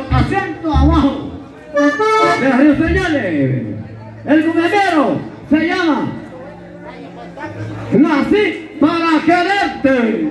los asientos abajo. Les señales. El cumbero se llama Nací para quererte.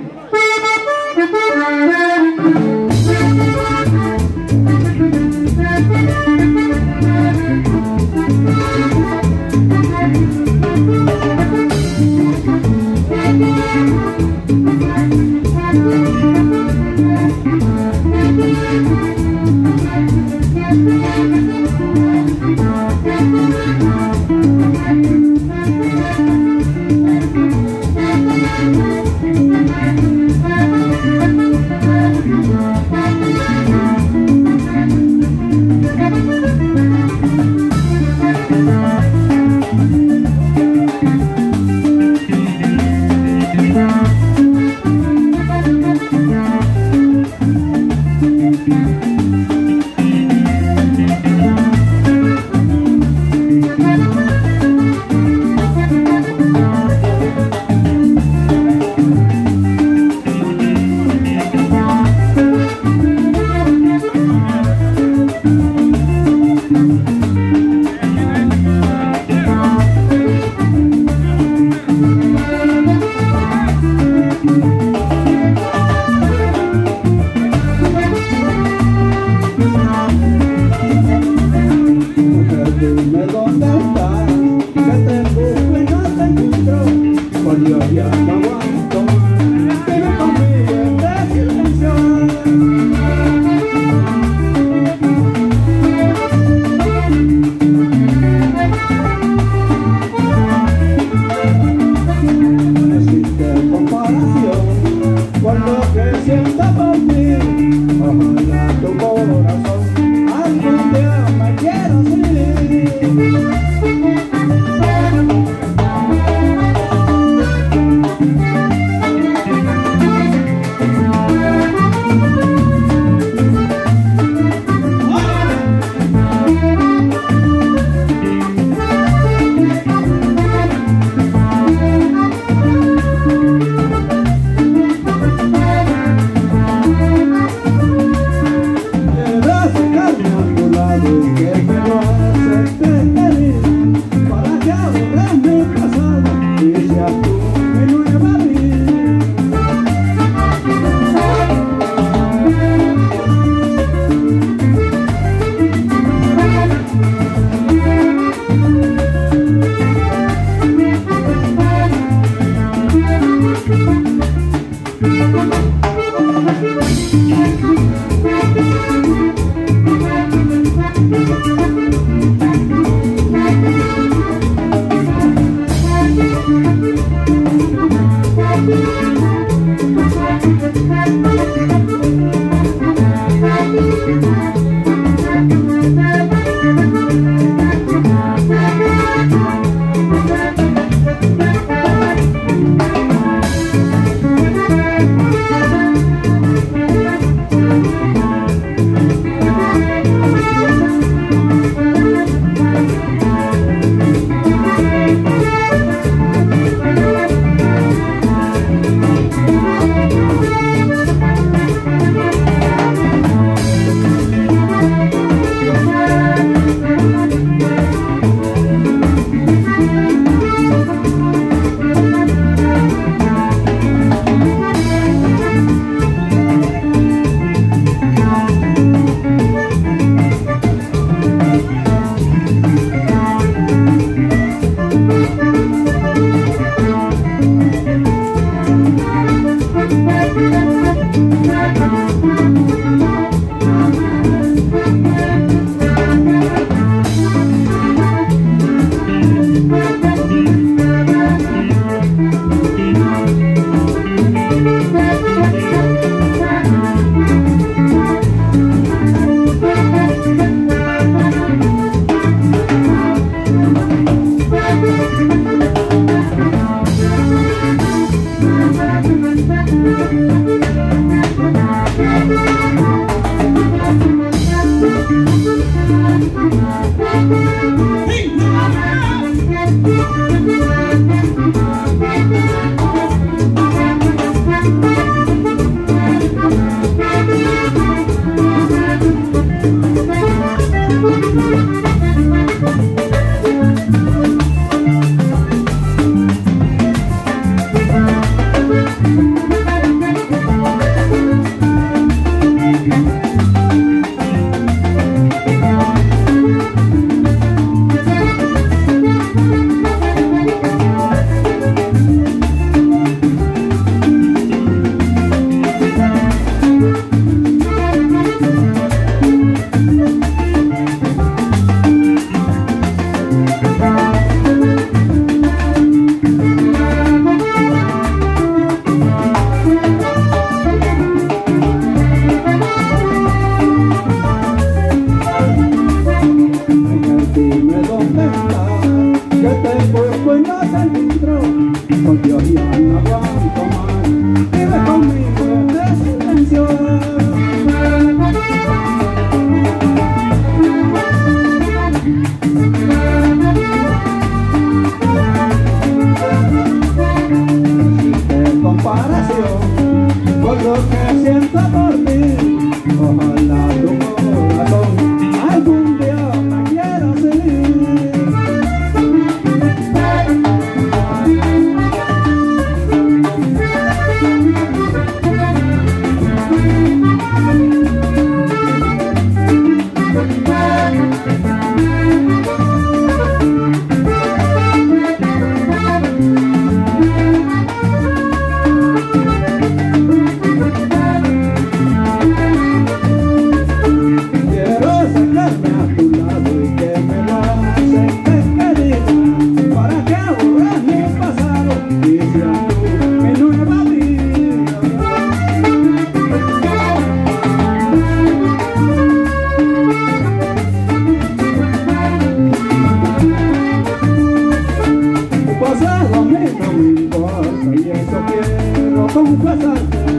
from Western.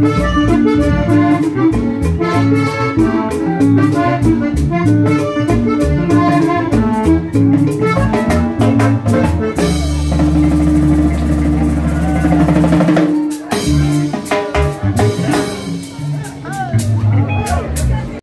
Thank you.